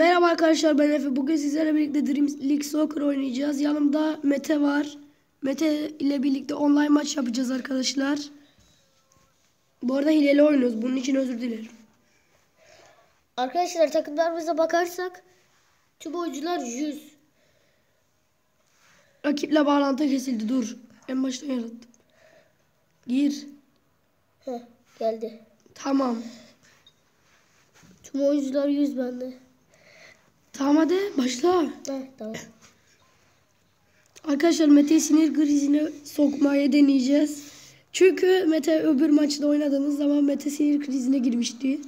Merhaba arkadaşlar ben Efe. Bugün sizlerle birlikte Dream League Soccer oynayacağız. Yanımda Mete var. Mete ile birlikte online maç yapacağız arkadaşlar. Bu arada hileli oynuyoruz. Bunun için özür dilerim. Arkadaşlar takımlarımıza bakarsak tüm oyuncular 100. Rakiple bağlantı kesildi. Dur. En baştan yarattım. Gir. Heh, geldi. Tamam. Tüm oyuncular 100 bende. Tamam hadi başla. Heh, tamam. Arkadaşlar Mete'yi sinir krizine sokmaya deneyeceğiz. Çünkü Mete öbür maçta oynadığımız zaman Mete sinir krizine girmişti.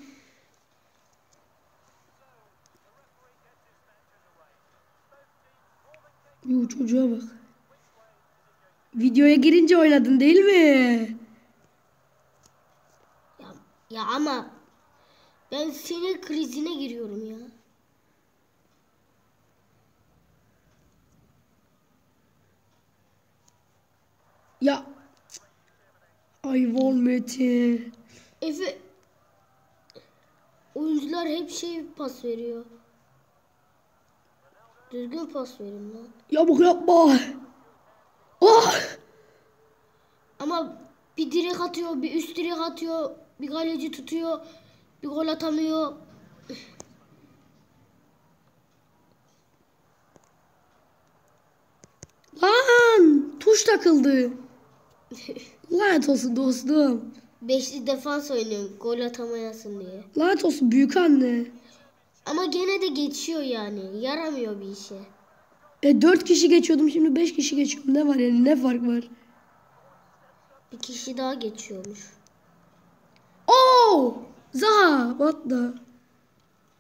Yuh çocuğa bak. Videoya girince oynadın değil mi? Ya, ya ama ben sinir krizine giriyorum ya. Ya. Ay vol Mete. Efe oyuncular hep şey pas veriyor. Düzgün pas verin lan. Ya bak yapma. Oh! Ama bir direk atıyor, bir üst direk atıyor, bir kaleci tutuyor, bir gol atamıyor. Lan tuş takıldı. Lanet olsun dostum. Beşli defans oynuyorum gol atamayasın diye. Lanet olsun büyük anne. Ama gene de geçiyor yani. Yaramıyor bir işe. E 4 kişi geçiyordum şimdi 5 kişi geçiyorum. Ne var yani ne fark var? Bir kişi daha geçiyormuş. Oo! Zaha what the?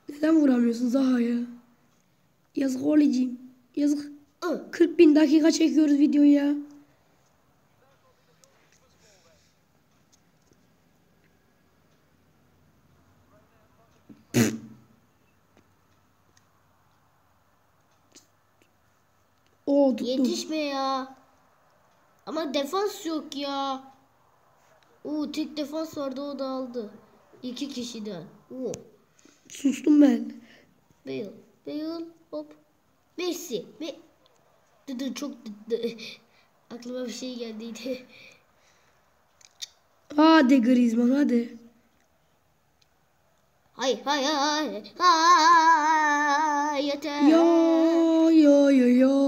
Neden vuramıyorsun Zaha'ya? Yazık olayım. Yazık. Hı. 40 bin dakika çekiyoruz videoyu ya. Oo tuttum. Yetişme ya. Ama defans yok ya. Oo tek defans vardı o da aldı. İki kişiden. Oo. Sustum ben. Bale. Bale. Hop. Messi. Me dı dı çok dı dı. Aklıma bir şey geldiydi. Hadi Griezmann hadi. Hay hay hay. Hay yeter. Ya ya ya ya.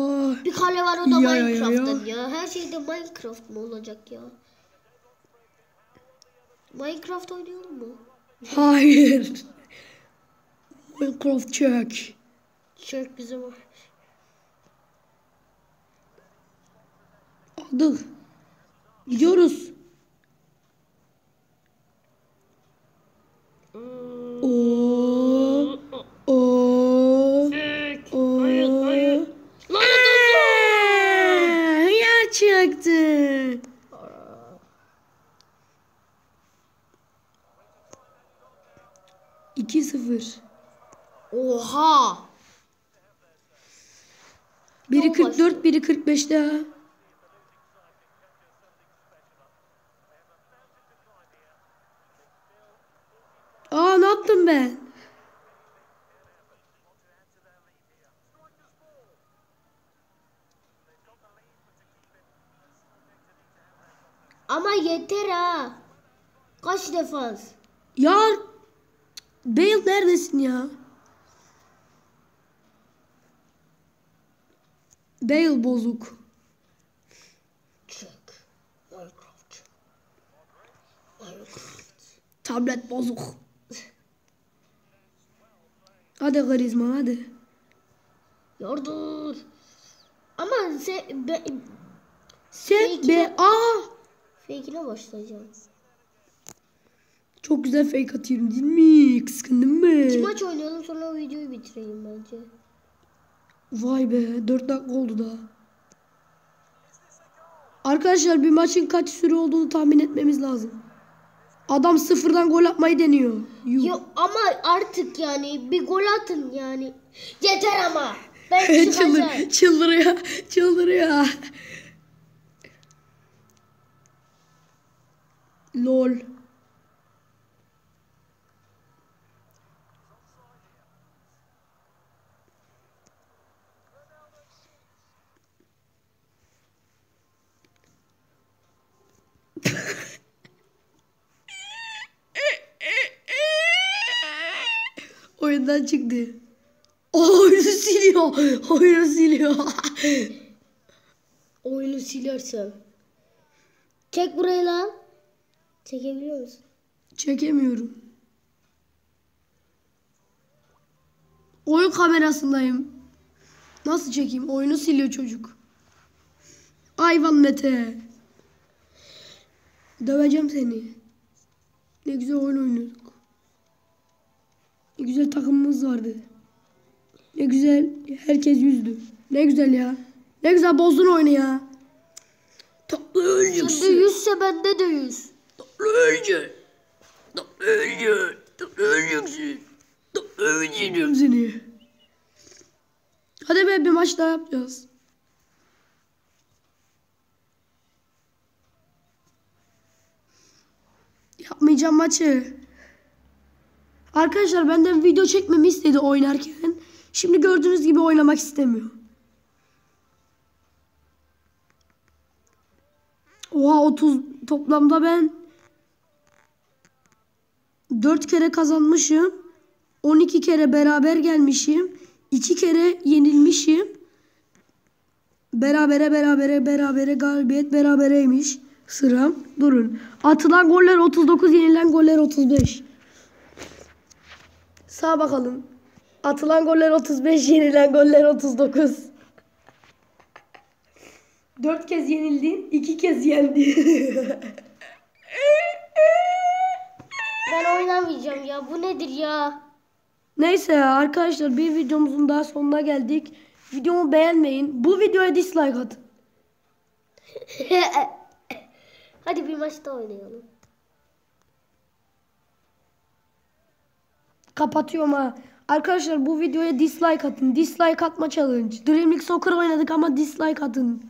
O da Ya, ya, ya, Minecraft'ın ya. Her şeyde Minecraft mı olacak ya? Minecraft oynayalım mı? Hayır. Minecraft çök. Çök bizim var. Aldık. Gidiyoruz. Oo. 2-0. Oha. Biri 44, biri 45'te ha. Aa ne yaptım ben? Ama yeter ha. Kaç defans? Ya Bale neredesin ya? Bale bozuk. Çök. Minecraft. Minecraft. Tablet bozuk. Hadi Griezmann hadi. Yardır. Ama sen be, Sen be aa fake'ine başlayacağım. Çok güzel fake atıyorum değil mi? Kıskandın mı? Bir maç oynayalım sonra o videoyu bitireyim bence. Vay be 4 dakika oldu daha. Arkadaşlar bir maçın kaç süre olduğunu tahmin etmemiz lazım. Adam sıfırdan gol atmayı deniyor. Yuh. Yo, ama artık yani bir gol atın yani. Yeter ama. Ben Çıldır, çıldırıyor. Çıldırıyor. Lol. Oyundan çıktı. O oyunu siliyor. Oyunu siliyor. Oyunu silersen. Çek burayı lan. Çekebiliyor musun? Çekemiyorum. Oyun kamerasındayım. Nasıl çekeyim? Oyunu siliyor çocuk. Hayvan Mete. Döveceğim seni. Ne güzel oyun oynuyorduk. Ne güzel takımımız vardı. Ne güzel herkes yüzdü. Ne güzel ya. Ne güzel bozdun oyunu ya. Tatlı Sende öleceksin. yüzse bende de yüz. Tatlı öleceksin. Tatlı öleceksin. Tatlı öleceksin. Tatlı öleceksin seni. Hadi be bir maç daha yapacağız. Yapmayacağım maçı. Arkadaşlar benden video çekmemi istedi oynarken. Şimdi gördüğünüz gibi oynamak istemiyor. Oha 30 toplamda ben 4 kere kazanmışım. 12 kere beraber gelmişim. 2 kere yenilmişim. Berabere berabere berabere galibiyet berabereymiş. Sıram. Durun. Atılan goller 39, yenilen goller 35. Sağ bakalım. Atılan goller 35, yenilen goller 39. 4 kez yenildin, 2 kez yendin. Ben oynamayacağım ya. Bu nedir ya? Neyse arkadaşlar bir videomuzun daha sonuna geldik. Videomu beğenmeyin. Bu videoya dislike atın. Hadi bir maç daha oynayalım. Kapatıyorum ha. Arkadaşlar bu videoya dislike atın. Dislike atma challenge. Dream League Soccer oynadık ama dislike atın.